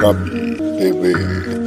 Copy, baby.